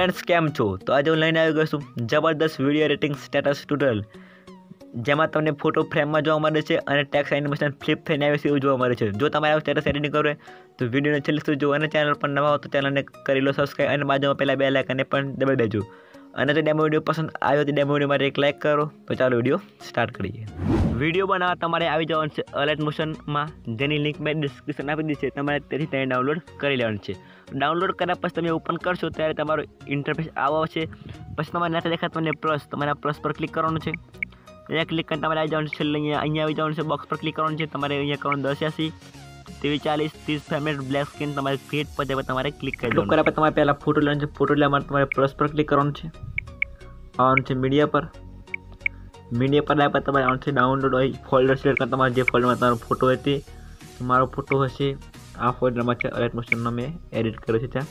Friends કેમ છો? તો આજે હું લઈને આવી ગયો છું જબરદસ્ત વીડિયો રેટિંગ સ્ટેટસ ટ્યુટોરિયલ જેમાં તમને ફોટો ફ્રેમમાં જોવા મળે છે અને ટેક્સ એનિમેશન ફ્લિપ થઈને આવે છે એવું જોવા મળે છે. જો તમારે આવું સ્ટેટસ એડિટિંગ કરવું તો વિડીયોને છેલ્લે સુધી જો અને ચેનલ પર નવા હો તો ચેનલને કરી લો સબસ્ક્રાઈબ અને બાજુમાં પહેલાં બે લાઇકને પણ દબાવી દેજો. અને જો ડેમો વીડિયો પસંદ આવ્યો તો ડેમો વીડિયો માટે એક લાઇક કરો. તો ચાલો વીડિયો સ્ટાર્ટ કરીએ. વીડિયો બનાવવા તમારે આવી જવાનું છે અલર્ટ મોશનમાં જેની લિંક મેં ડિસ્ક્રિપ્શન આપી દીધી છે તમારે તેથી તેને ડાઉનલોડ કરી લેવાનું છે. ડાઉનલોડ કર્યા પછી તમે ઓપન કરશો ત્યારે તમારો ઇન્ટરફેસ આવો છે પછી તમારે નાતે દેખાય તમને પ્લસ તમારે પ્લસ પર ક્લિક કરવાનું છે. અહીંયા ક્લિક કરીને તમારે આવી જવાનું છે છેલ્લે અહીંયા અહીંયા આવી જવાનું છે બોક્સ પર ક્લિક કરવાનું છે તમારે અહીંયા કરવાનું દસ એસી ત્રેવીસ ચાલીસ ત્રીસ ફેમિલી બ્લેક સ્ક્રીન તમારે ફીટ પર તમારે ક્લિક કરી દેવાનું કર્યા પછી તમારે પહેલાં ફોટો લેવાનું છે ફોટો લેવા માટે તમારે પ્લસ પર ક્લિક કરવાનું છે. આવવાનું છે મીડિયા પર. મીડિયા પર લાવ્યા પછી તમારે આવવાનું છે ડાઉનલોડ હોય ફોલ્ડર સિલેક્ટ કરી તમારે જે ફોલ્ડરમાં તમારો ફોટો હોય તે મારો ફોટો હશે. આ ફોલ્ડરમાં છે અરેટ મોશનનો મેં એડિટ કર્યો છે ત્યાં.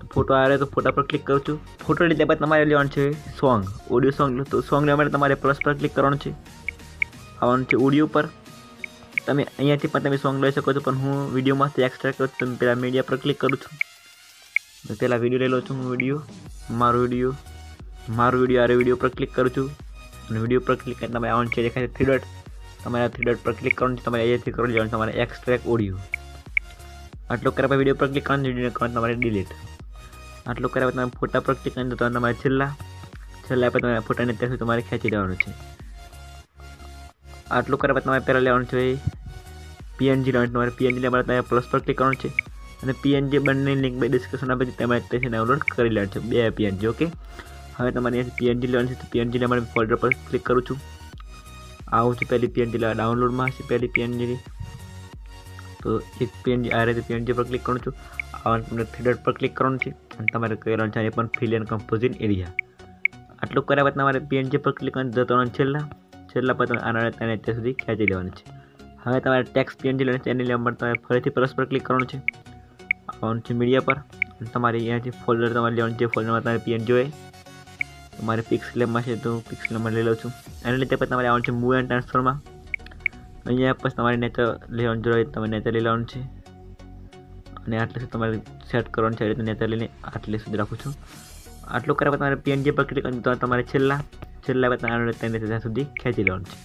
તો ફોટો આવે તો ફોટા પર ક્લિક કરું છું. ફોટો લીધા બાદ તમારે લેવાનું છે સોંગ ઓડિયો સોંગ તો સોંગ લેવા માટે તમારે પ્લસ પર ક્લિક કરવાનું છે. આવવાનું છે ઓડિયો પર. તમે અહીંયાથી પણ તમે સોંગ લઈ શકો છો, પણ હું વિડીયોમાંથી એક્સ્ટ્રા કરું છું તમે પહેલાં મીડિયા પર ક્લિક કરું છું. તો પહેલાં વીડિયો લઈ લઉં છું હું વીડિયો મારો વીડિયો મારો વીડિયો આરે વીડિયો પર ક્લિક કરું છું. અને વીડિયો પર ક્લિક કરીને તમે આવવાનું છે દેખાય છે થ્રી ડોટ તમારે થ્રી ડોટ પર ક્લિક કરવાનું છે, તમારે અહીંયાથી કરી લેવાનું તમારે એક્સ્ટ્રેક ઓડિયો આટલું કર્યા વીડિયો પર ક્લિક કરવાનું વીડિયો કરવાનું તમારે ડિલીટ આટલું કર્યા પછી તમે ફોટા પર ક્લિક કરીને તો તમારે છેલ્લા છેલ્લા પછી તમારે ફોટાને ત્યાં સુધી તમારે ખેંચી લેવાનું છે. આટલું કર્યા પછી તમારે પહેલાં લેવાનું છે પીએનજી લેવાનું તમારે પીએનજી લેવા તમારે પ્લસ પર ક્લિક કરવાનું છે. અને પીએનજી બંને લિંક બે ડિસ્કશન આપે તમારે ત્યાંથી ડાઉનલોડ કરી લેવાનું છે, બે પીએનજી ઓકે હવે તમારે અહીંયાથી પીએનજી લેવાનું છે તો પીએનજી લેવા ફોલ્ડર પર ક્લિક કરું છું. આવું છું પહેલી પીએનજી લેવા ડાઉનલોડમાં હશે પહેલી પીએનજીની તો એક પીએનજી આ રીતે પીએનજી પર ક્લિક કરું છું. આવા તમને થ્રી પર ક્લિક કરવાનું છે. અને તમારે કરવાનું છે એ પણ ફિલ એન્ડ કમ્પોઝિટ એરિયા આટલું કર્યા બાદ તમારે પીએનજી પર ક્લિક કરીને જવાનું છેલ્લા છેલ્લા પર તમે આના તેને અત્યાર સુધી ખેંચી લેવાનું છે. હવે તમારે ટેક્સ પીએનજી લેવાનું છે. એની લેવા માટે તમારે ફરીથી પ્લસ પર ક્લિક કરવાનું છે. આવવાનું છે મીડિયા પર. તમારે અહીંયાથી ફોલ્ડર તમારે લેવાનું છે. ફોલ્ડરમાં તમારે પીએનજી હોય પિક્સ લેબમાં છે તો પિક્સલેમમાં લઈ લઉં છું. એના લીધે પછી તમારે આવવાનું છે મૂવ એન્ડ ટ્રાન્સફરમાં અહીંયા પછી તમારે નેચર લેવાનું જોઈએ તમે નેચર લઈ લેવાનું છે. અને આટલે સુધી તમારે સેટ કરવાનું છે રીતે નેચર લઈને આટલે સુધી રાખું છું. આટલું કર્યા પછી તમારે પીએનજી પર ક્લિક તો તમારે છેલ્લા છેલ્લા તમારે ત્યાં સુધી ખેંચી લેવાનું છે.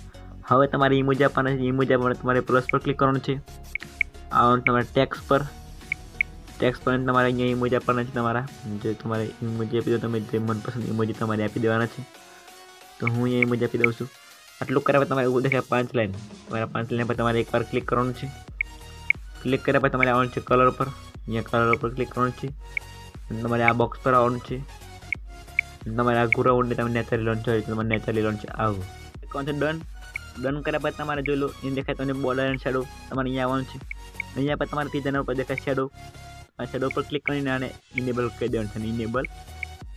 હવે તમારે ઇમોજ આપવાના છે ઇમોજ આપવા તમારે પ્લસ પર ક્લિક કરવાનું છે. આવવાનું તમારે ટેક્સ પર ટેક્સ પણ તમારે અહીંયા ઇમોજ આપવાના છે તમારા. જે તમારે ઇમોજી આપી દો, તમે જે મનપસંદ ઇમોજી તમારે આપી દેવાના છે. તો હું અહીંયા ઇમોજી આપી દઉં છું. આટલું કર્યા પછી તમારે એવું દેખાય પાંચ લાઈન તમારા પાંચ લાઈન પર તમારે એકવાર ક્લિક કરવાનું છે. ક્લિક કર્યા પછી તમારે આવવાનું છે કલર પર અહીંયા કલર ઉપર ક્લિક કરવાનું છે. તમારે આ બોક્સ પર આવવાનું છે. તમારે આ ગુરાઉન્ડને તમે નેચરલી લોન છે તમારે નેચરલી લોન છે આવું કોણ છે ડન ડન કર્યા પછી તમારે જોઈ લો એ દેખાય તમને બોર્ડર એન્ડ શેડો તમારે અહીંયા આવવાનું છે. અહીંયા પર તમારે તીજાના ઉપર દેખાય શેડો આ શેડો પર ક્લિક કરીને આને ઇનેબલ કરી દેવાનું છે. ઇનેબલ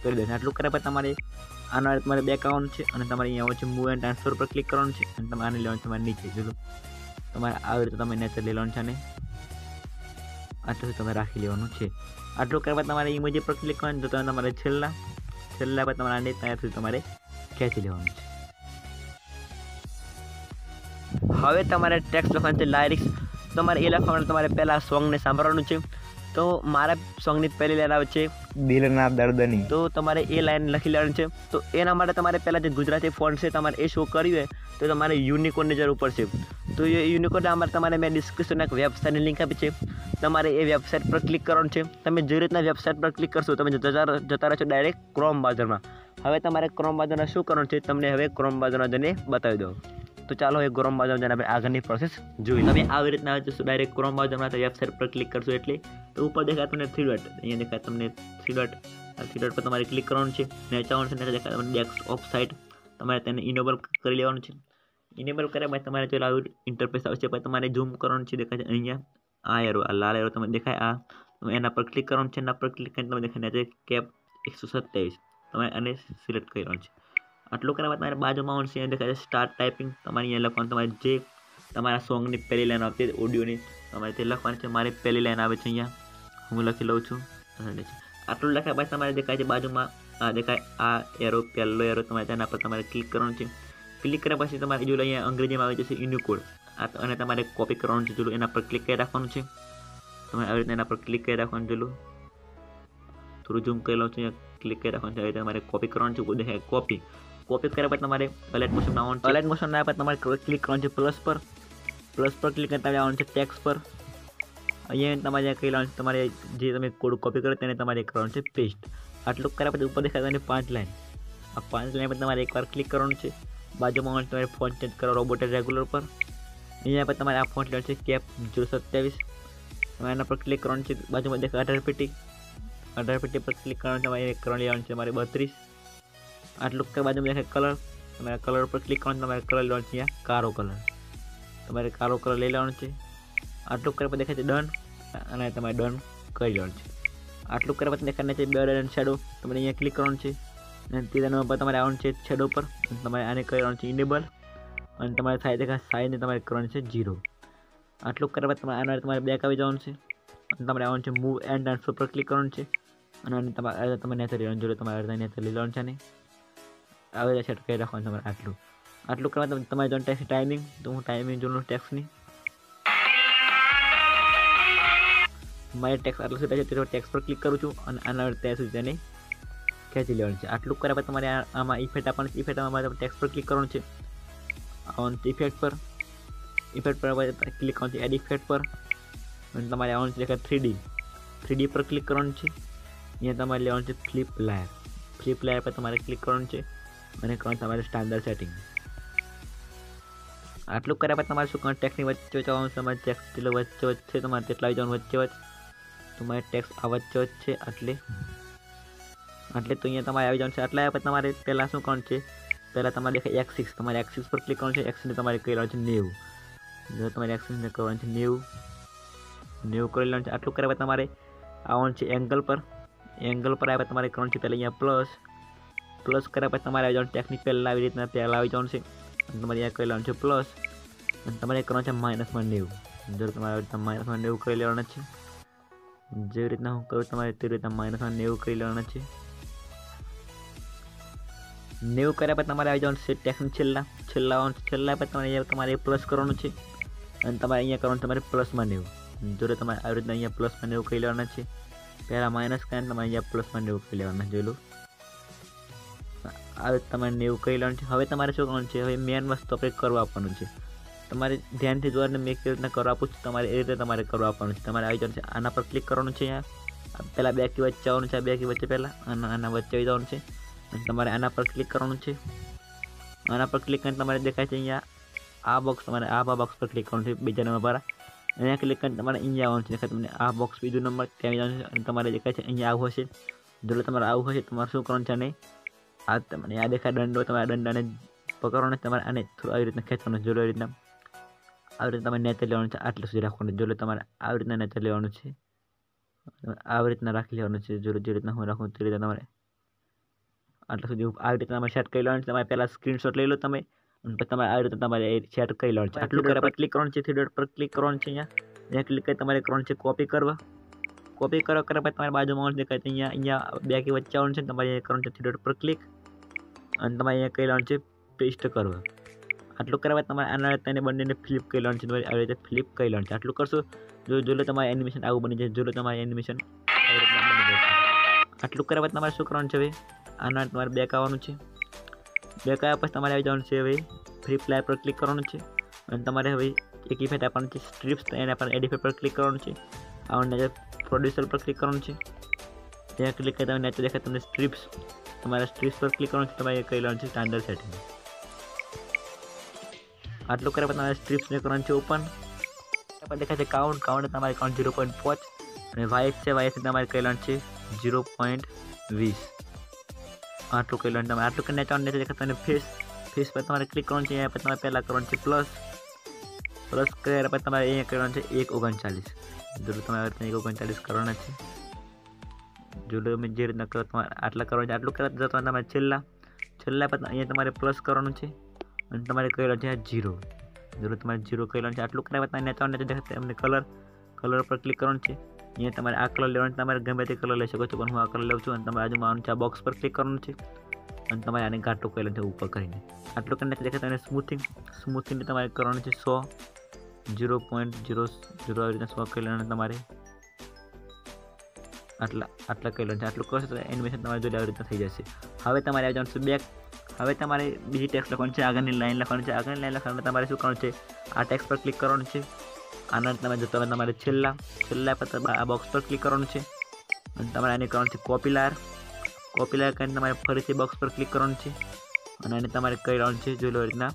કરી દેવાનું આટલું કર્યા પછી તમારે આના તમારે બેક આવવાનું છે અને તમારે અહીંયા છે મૂવ એન્ડ ટ્રાન્સફર પર ક્લિક કરવાનું છે અને તમારે આને લેવાનું તમારે નીચે. જોયું તમારે આવી રીતે તમે નેચર લેવાનું છે અને આટલું તમે રાખી લેવાનું છે. આટલું કરવા તમારે ઇમોજી પર ક્લિક કરવાનું તો તમારે છેલ્લા છેલ્લા પર તમારે આને ત્યાં તમારે ખેંચી લેવાનું છે. હવે તમારે ટેક્સ્ટ લખવાનું છે લાયરિક્સ તમારે એ લખવાનું તમારે પહેલાં સોંગને સાંભળવાનું છે. તો મારા સોંગની પહેલી લાઈન આવે છે દિલના દર્દની. તો તમારે એ લાઈન લખી લેવાની છે. તો એના માટે તમારે પહેલાં જે ગુજરાતી ફોન્ટ છે તમારે એ શો કર્યું હોય તો તમારે યુનિકોડની જરૂર પડશે. તો એ યુનિકોડ અમારે તમારે મેં ડિસ્ક્રિપ્શનમાં એક વેબસાઇટની લિંક આપી છે. તમારે એ વેબસાઇટ પર ક્લિક કરવાનું છે. તમે જે રીતના વેબસાઇટ પર ક્લિક કરશો તમે જતા જતા રહેશો ડાયરેક્ટ ક્રોમ બાજરમાં હવે તમારે ક્રોમ બાજરમાં શું કરવાનું છે તમને હવે ક્રોમ બાજરના જઈને બતાવી દઉં. તો ચાલો એ ક્રોમ બાજરમાં જઈને આપણે આગળની પ્રોસેસ જોઈ તમે આવી રીતના જશો ડાયરેક્ટ ક્રોમ બાજરમાં વેબસાઇટ પર ક્લિક કરશો એટલે. તો ઉપર દેખાય તમને થ્રી ડોટ અહીંયા દેખાય તમને થ્રી ડોટ થ્રી ડોટ પર તમારે ક્લિક કરવાનું છે. ને જવાનું છે નેચે દેખાય તમને ઓફ સાઇટ તમારે તેને ઇનેબલ કરી લેવાનું છે. ઇનેબલ કર્યા બાદ તમારે ચાલો આવું ઇન્ટરફેસ આવશે પછી તમારે ઝૂમ કરવાનું છે. દેખાય છે અહીંયા આ એરો આ લાલ એરો તમને દેખાય. આ એના પર ક્લિક કરવાનું છે. એના પર ક્લિક કરીને તમે દેખાય છે કેપ એકસો સત્યાવીસ. તમારે આને સિલેક્ટ કરી લેવાનું છે. આટલું કરવા તમારે બાજુમાં આવશે અહીંયા દેખાય છે સ્ટાર્ટ ટાઈપિંગ તમારે અહીંયા લખવાનું, તમારે જે તમારા સોંગની પહેલી લાઈન આવતી ઓડિયોની તમારે તે લખવાની છે. મારી પહેલી લાઈન આવે છે અહીંયા. હું લખી લઉં છું. આટલું લખ્યા બાદ તમારે દેખાય છે બાજુમાં, આ દેખાય આ એરો પહેલો એરો તમારે તેના પર તમારે ક્લિક કરવાનું છે. ક્લિક કર્યા પછી તમારે જો અહીંયા અંગ્રેજીમાં આવી જશે યુનિકોડ આ અને તમારે કોપી કરવાનું છે જોલું એના પર ક્લિક કરી રાખવાનું છે. તમારે આવી રીતે એના પર ક્લિક કરી રાખવાનું જોલું થોડું ઝૂમ કરી લઉં છું ક્લિક કરી રાખવાનું છે. હવે તમારે કોપી કરવાનું છે. દેખાય કોપી કોપી કર્યા પછી તમારે અલાઇટ મોશન આવવાનું છે. અલાઇટ મોશન આવ્યા પછી તમારે ક્લિક કરવાનું છે પ્લસ પર. પ્લસ પર ક્લિક કરતા આવવાનું છે ટેક્સ પર. અહીંયા તમારે કહી લાવવાનું છે તમારે જે તમે કોડ કોપી કરો તેને તમારે કરવાનું છે પેસ્ટ આટલું કર્યા પછી ઉપર દેખાય તમારી પાંચ લાઈન આ પાંચ લાઈન પર તમારે એકવાર ક્લિક કરવાનું છે. બાજુમાં તમારે ફોન ચેન્જ કરો રોબોટ રેગ્યુલર પર. અહીંયા પર તમારે આ ફોન લેવાનું છે કેપ જીરો સત્યાવીસ. તમારે એના પર ક્લિક કરવાનું છે. બાજુમાં દેખાય અઢાર પેટી. અઢાર પેટી પર ક્લિક કરવાનું તમારે કરવાનું લેવાનું છે. તમારે બત્રીસ. આટલું કે બાજુમાં દેખાય કલર તમારે કલર ઉપર ક્લિક કરવાનું, તમારે કલર લેવાનું છે કારો કલર તમારે કારો કલર લઈ લેવાનો છે. આટલું કર્યા પછી દેખાય છે ડન અને તમારે ડન કરી લેવાનું છે. આટલું કર્યા પછી દેખાય છે બે ડન શેડો તમારે અહીંયા ક્લિક કરવાનું છે. અને ત્રીજા નંબર પર તમારે આવવાનું છે શેડો પર. તમારે આને કરવાનું છે ઇનેબલ અને તમારે થાય દેખાય સાઈઝને તમારે કરવાનું છે ઝીરો આટલું કર્યા પછી તમારે આના તમારે બેક આવી જવાનું છે. અને તમારે આવવાનું છે મૂવ એન્ડ ટ્રાન્સફર પર ક્લિક કરવાનું છે. અને તમારે તમે નેચર લેવાનું જોડે તમારે અડધા નેચર લઈ લેવાનું છે ને આવી છે કરી રાખવાનું તમારે આટલું. આટલું કરવા તમે તમારે જોવાનું ટેક્સ ટાઈમિંગ તો હું ટાઈમિંગ જોઉં ટેક્સની મારે ટેક્સ આટલું સુધી છે ટેક્સ પર ક્લિક કરું છું અને આના ત્યાં સુધી તેને ખેંચી લેવાનું છે. આટલું કર્યા પછી તમારે આમાં ઇફેક્ટ આપવાનું છે. ઇફેક્ટ તમારે ટેક્સ પર ક્લિક કરવાનું છે. ઓન ઇફેક્ટ પર. ઇફેક્ટ પર ક્લિક કરવાનું છે એડ ઇફેક્ટ પર. અને તમારે આવવાનું છે થ્રીડી થ્રીડી પર ક્લિક કરવાનું છે. અહીંયા તમારે લેવાનું છે ફ્લિપ લાયર ફ્લિપ લાયર પર તમારે ક્લિક કરવાનું છે. અને કણ તમારે સ્ટાન્ડર્ડ સેટિંગ આટલું કર્યા પછી તમારે શું કરવાનું ટેક્સની વચ્ચે આવવાનું તમારે ટેક્સ જેટલો વચ્ચે વચ્ચે તમારે આવી જવાનું વચ્ચે વચ્ચે. તમારે ટેક્સ આ વચ્ચે વચ્ચે, આટલે. આટલે તો અહીંયા તમારે આવી જવાનું છે. આટલા આવ્યા તમારે પહેલાં શું કોણ છે? પહેલાં તમારે દેખાય એક્સ સિક્સ તમારે એક્સ સિક્સ પર ક્લિક કરવાનું છે. એક્સને તમારે કહી લેવાનું છે નેવું. જો તમારે એક્સને કરવાનું છે નેવું. નેવું કરી લેવાનું છે. આટલું કર્યા પછી તમારે આવવાનું છે એંગલ પર. એંગલ પર આવ્યા તમારે કરવાનું છે પહેલાં અહીંયા પ્લસ પ્લસ કર્યા પછી તમારે આવી જવાનું ટેકનિક પહેલાં આવી રીતના પહેલાં આવી જવાનું છે. અને તમારે અહીંયા કરી લેવાનું છે પ્લસ અને તમારે કરવાનું છે માઇનસમાં નેવું જો તમારે આવી રીતના માઇનસમાં નેવું કરી લેવાના છે. જેવી રીતના હું કરું તમારે તેવી રીતના માઇનસમાં નેવું કરી લેવાના છે. નેવું કર્યા પછી તમારે આવી જવાનું છે ટેકનિક છેલ્લા. છેલ્લા આવવાનું છેલ્લા પછી તમારે અહીંયા તમારે પ્લસ કરવાનું છે. અને તમારે અહીંયા કરવાનું તમારે પ્લસમાં નેવું જોડે તમારે આવી રીતના અહીંયા પ્લસમાં નેવું કરી લેવાના છે. પહેલાં માઇનસ કરીને તમારે અહીંયા પ્લસમાં નેવું કરી લેવાના જોયેલું આ રીતે તમારે નેવું કહી લેવાનું છે? હવે તમારે શું કરવાનું છે? હવે મેન વસ્તુ આપણે કરવા આપવાનું છે. તમારે ધ્યાનથી જોવાને મેં કેવી રીતના કરવા આપું છું, તમારે એ રીતે તમારે કરવા આપવાનું છે. તમારે આવી જવાનું છે. આના પર ક્લિક કરવાનું છે અહીંયા. પહેલાં બે કી વચ્ચે આવવાનું છે બે કી વચ્ચે પહેલાં, અને આના વચ્ચે આવી જવાનું છે. અને તમારે આના પર ક્લિક કરવાનું છે. આના પર ક્લિક કરીને તમારે દેખાય છે અહીંયા, આ બોક્સ તમારે આ બોક્સ પર ક્લિક કરવાનું છે, બીજા નંબર પર. અહીંયા ક્લિક કરીને તમારે અહીંયા આવવાનું છે. દેખાય તમને આ બોક્સ બીજું નંબર ત્યાં જવાનું છે. અને તમારે દેખાય છે અહીંયા આવું હશે. જો તમારે આવું હશે, તમારે શું કરવાનું છે અને આ તમને આ દેખાય દંડો તમારે દંડાને પકડવાનો તમારે આને થોડું આવી રીતના ખેંચવાનું જો આવી રીતના આવી રીતે તમારે નેચર લેવાનું છે આટલે સુધી રાખવાનું જોડે તમારે આવી રીતના નેચર લેવાનું છે આવી રીતના રાખી લેવાનું છે જો જે રીતના હું રાખું તે રીતે તમારે આટલા સુધી આવી રીતે તમારે સેટ કરી લેવાનું છે તમારે પહેલાં સ્ક્રીનશોટ લઈ લો તમે પછી તમારે આવી રીતે તમારે સેટ કરી લેવાનું છે આટલું કર્યા પછી ક્લિક કરવાનું છે થ્રી ડોટ પર ક્લિક કરવાનું છે અહીંયા અહીંયા ક્લિક કરી તમારે કરવાનું છે કોપી કરવા કોપી કરવા કર્યા પછી તમારે બાજુમાં દેખાય અહીંયા અહીંયા બે કે વચ્ચે આવવાનું છે તમારે કરવાનું છે થ્રી ડોટ પર ક્લિક અને તમારે અહીંયા કહી લેવાનું છે પેસ્ટ કરવા આટલું કરવા તમારે આના તેને બંનેને ફ્લિપ કરી લેવાનું છે, તમારે આવી રીતે ફ્લિપ કરી લેવાનું છે. આટલું કરશો, જો જો લો તમારે એનિમેશન આવું બની જાય. જો તમારે એનિમેશન આટલું કર્યા બાદ તમારે શું કરવાનું છે હવે? આના તમારે બેક આવવાનું છે. બેક આવ્યા પછી તમારે આવી જવાનું છે હવે ફ્રી ફ્લાય પર ક્લિક કરવાનું છે. અને તમારે હવે એક ઇફેક્ટ આપવાનું છે સ્ટ્રીપ્સ એને આપણને એડિફેક્ટ પર ક્લિક કરવાનું છે. આવવાનું પ્રોડ્યુસર પર ક્લિક કરવાનું છે. ત્યાં ક્લિક કરી તમે નેચર દેખાય તમને સ્ટ્રીપ્સ તમારા સ્ટ્રીપ્સ પર ક્લિક કરવાનું છે તમારે કહી લેવાનું છે સ્ટાન્ડર્ડ સેટિંગ આટલું કર્યા પછી તમારે સ્ટ્રીપ્સને કરવાનું છે ઓપન પછી દેખાય છે કાઉન્ટ કાઉન્ટ તમારે કાઉન્ટ ઝીરો પોઈન્ટ પાંચ અને વાયસ છે વાયસ તમારે કહી લેવાનું છે ઝીરો પોઈન્ટ વીસ આટલું કહી લેવાનું તમે આટલું કરીને ચાલો નીચે દેખાય તમને ફેસ ફેસ પર તમારે ક્લિક કરવાનું છે અહીંયા પછી તમારે પહેલાં કરવાનું છે પ્લસ પ્લસ કર્યા પછી તમારે અહીંયા કરવાનું છે એક ઓગણચાલીસ જો તમારે એક ઓગણચાલીસ કરવાના છે જો તમે જે રીતના કરો તમારે આટલા કરવાનું છે, આટલું કરવા જતા તમારે છેલ્લા છેલ્લા પછી અહીંયા તમારે પ્લસ કરવાનું છે અને તમારે કહેલો છે જીરો જીરો તમારે જીરો કહેલો છે, આટલું કર્યા પછી નેચે દેખાય તમને કલર કલર પર ક્લિક કરવાનું છે. અહીંયા તમારે આ કલર લેવાનું તમારે ગમે તે કલર લઈ શકો છો, પણ હું આ કલર લઉં છું અને તમારે આજુમાં આવવાનું છે આ બોક્સ પર ક્લિક કરવાનું છે. અને તમારે આને ઘાટું કહેલું છે ઉપર કરીને. આટલું કરીને દેખાય તમને સ્મૂથિંગ સ્મૂથિંગ તમારે કરવાનું છે so zero point zero zero આવી રીતે સો કરી લેવાનું તમારે. આટલા આટલા કરી લેવાનું છે આટલું કરશો તો એનિમેશન તમારે જોડે આવી રીતે થઈ જશે. હવે તમારે આવી જવાનું છે બેક હવે તમારે બીજી ટેક્સ લખવાનું છે, આગળની લાઈન લખવાનું છે. આગળની લાઈન લખવાનું તમારે શું કરવાનું છે? આ ટેક્સ પર ક્લિક કરવાનું છે. આના તમે જો તમે તમારે છેલ્લા છેલ્લા પર આ બોક્સ પર ક્લિક કરવાનું છે. અને તમારે આને કરવાનું છે કોપી લાયર કોપી લાયર કરીને તમારે ફરીથી બોક્સ પર ક્લિક કરવાનું છે. અને આને તમારે કરી લેવાનું છે, જોઈ લો રીતના.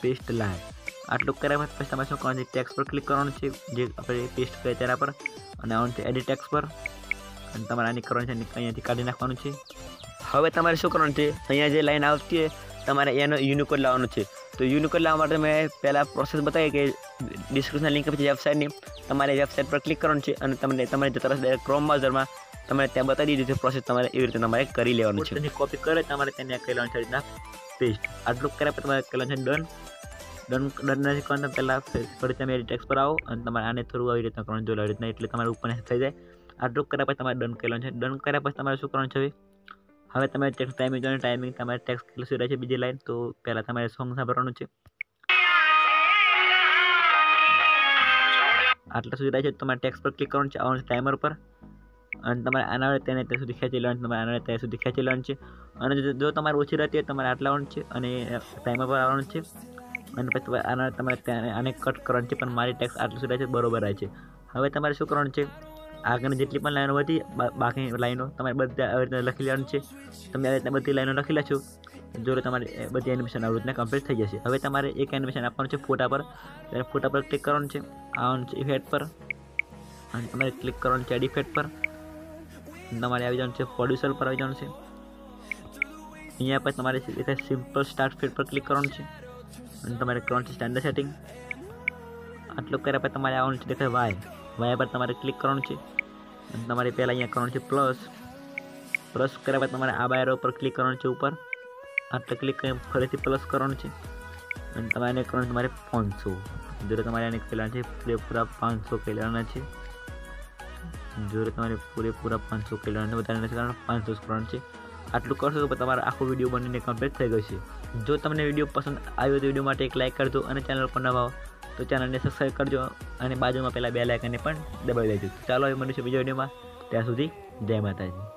પેસ્ટ લાયર આટલું કર્યા પછી તમારે શું કરવાનું છે? ટેક્સ પર ક્લિક કરવાનું છે, જે આપણે પેસ્ટ કરીએ તેના પર. અને આવવાનું છે એડિટ ટેક્સ પર. અને તમારે આની કરવાનું છે અહીંયાથી કાઢી નાખવાનું છે. હવે તમારે શું કરવાનું છે, અહીંયા જે લાઈન આવતી હોય, તમારે એનો યુનિકોડ લાવવાનો છે. તો યુનિકોડ લાવવા માટે મેં પહેલાં પ્રોસેસ બતાવી કે ડિસ્ક્રિપ્શન લિંક પછી વેબસાઇટની તમારે વેબસાઇટ પર ક્લિક કરવાનું છે અને તમને તમારે જતા રહેશે ક્રોમ બ્રાઉઝરમાં તમારે ત્યાં બતાવી દીધી છે પ્રોસેસ તમારે એવી રીતે તમારે કરી લેવાનું છે. કોપી કરે, તમારે તેને કરી લેવાનું છે, રીતના પેસ્ટ આટલું કર્યા પછી તમારે કરવાનું છે ડન ડન ડન નથી કરવાનું પહેલાં ફરી તમે ટેક્સ પર આવો અને તમારે આને થોડું આવી રીતના કરવાનું જોઈએ રીતના એટલે તમારે ઉપર થઈ જાય. આટલું કર્યા પછી તમારે ડન કરવાનું છે. ડન કર્યા પછી તમારે શું કરવાનું છે હવે? તમે ટેક્સ ટાઈમિંગ જોઈને ટાઈમિંગ તમારે ટેક્સ કેટલું સુધી છે બીજી લાઈન તો પહેલાં તમારે સોંગ સાંભળવાનું છે. આટલા સુધી છે તમારે ટેક્સ પર ક્લિક કરવાનું છે, આવવાનું ટાઈમર પર અને તમારે આના તેને ત્યાં સુધી ખેંચી લેવાનું તમારે આના ત્યાં સુધી ખેંચી લેવાનું છે. અને જો તમારે ઓછી રહેતી હોય તમારે આટલા આવવાનું છે અને ટાઈમર પર આવવાનું છે. અને પછી આના તમારે ત્યાં આને કટ કરવાનું છે, પણ મારી ટેક્સ આટલું સુધી છે બરોબર રહે છે. હવે તમારે શું કરવાનું છે? આગળની જેટલી પણ લાઈનો હતી બાકી લાઈનો તમારે બધા આવી રીતના લખી લેવાનું છે. તમે આવી રીતના બધી લાઈનો લખી લેશો જો તમારે બધી એનિમેશન આવી રીતના કમ્પ્લીટ થઈ જશે. હવે તમારે એક એનિમેશન આપવાનું છે ફોટા પર. ત્યારે ફોટા પર ક્લિક કરવાનું છે. આવવાનું છે ઇફેક્ટ પર. અને તમારે ક્લિક કરવાનું છે ડિફેક્ટ પર. તમારે આવી જવાનું છે પ્રોડ્યુસર પર આવી જવાનું છે. અહીંયા પર તમારે સિમ્પલ સ્ટાર્ટ ફીડ પર ક્લિક કરવાનું છે. અને તમારે કરવાનું છે સ્ટેન્ડર્ડ સેટિંગ આટલું કર્યા પછી તમારે આવવાનું છે દેખાય વાય વાય પર તમારે ક્લિક કરવાનું છે. તમારે પહેલાં અહીંયા કરવાનું છે પ્લસ પ્લસ કર્યા પછી તમારે આ બાયરો ઉપર ક્લિક કરવાનું છે ઉપર. આટલે ક્લિક કરી ફરીથી પ્લસ કરવાનું છે. અને તમારે કરવાનું તમારે પાંચસો. જો તમારે એને કહેલા છે પૂરેપૂરા પાંચસો કહેલાના છે. જો તમારે પૂરેપૂરા પાંચસો કહેલાના વધારે નથી કરવાનું, પાંચસો કરવાનું છે. આટલું કરશો તો તમારો આખો વીડિયો બનીને કમ્પ્લીટ થઈ ગયો છે જો તમને વીડિયો પસંદ આવ્યો તો વીડિયો માટે એક લાઇક કરજો અને ચેનલ પર નવા તો ચેનલને સબસ્ક્રાઈબ કરજો અને બાજુમાં પહેલાં બે લાઇકને પણ દબાવી દેજો. ચાલો હવે મળીશું બીજા વિડીયોમાં ત્યાં સુધી જય માતાજી.